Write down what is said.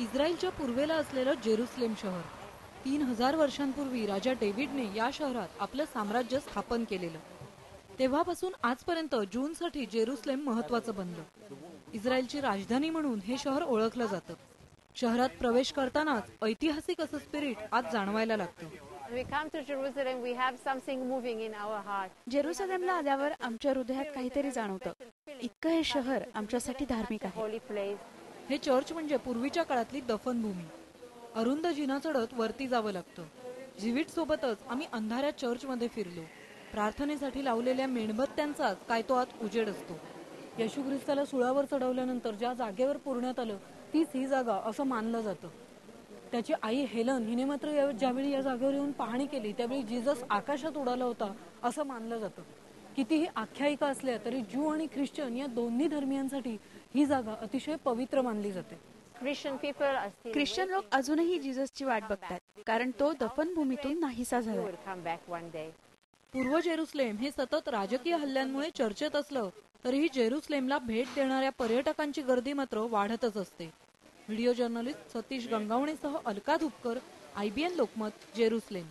इस्रायलच्या पूर्वेला असलेलं जेरुसलेम शहर. तीन हजार वर्षांपूर्वी राजा डेव्हिडने या शहरात आपलं साम्राज्य स्थापन केलेलं. तेव्हापासून आजपर्यंत जूनसाठी जेरुसलेम महत्वाचं बनलं. इस्रायलची राजधानी म्हणून हे शहर ओळखलं जातं. शहरात प्रवेश करतानाच ऐतिहासिक असं स्पिरिट आज जाणवायला लागतं. जेरुसलेमला आल्यावर आमच्या हृदयात काहीतरी जाणवतं. इतकं हे शहर आमच्यासाठी धार्मिक आहे. हे चर्च म्हणजे पूर्वीच्या काळातली दफनभूमी. अरुंद जिना चढत वरती जावं लागतं. जिवीट सोबतच आम्ही अंधाऱ्या चर्चमध्ये फिरलो. प्रार्थनेसाठी लावलेल्या मेणबत्त्यांचाच काय तो आत उजेड असतो. येशू ख्रिस्ताला सुळावर चढवल्यानंतर ज्या जागेवर पुरण्यात आलं तीच ही जागा असं मानलं जातं. त्याची आई हेलन हिने मात्र ज्यावेळी या जागेवर येऊन पाहणी केली त्यावेळी जिजस आकाशात उडाला होता असं मानलं जातं. कितीही आख्यायिका असल्या तरी ज्यू आणि ख्रिश्चन या दोन्ही धर्मियांसाठी ही जागा अतिशय पवित्र मानली जाते. Still ख्रिश्चन लोक अजूनही जिजसची वाट बघतात कारण तो दफनभूमीतून नाहीसा झाला. पूर्व जेरुसलेम हे सतत राजकीय हल्ल्यांमुळे चर्चेत असलं तरीही जेरुसलेमला भेट देणाऱ्या पर्यटकांची गर्दी मात्र वाढतच असते. व्हिडिओ जर्नलिस्ट सतीश गंगावणेसह अलका धुपकर आयबीएन लोकमत जेरुसलेम.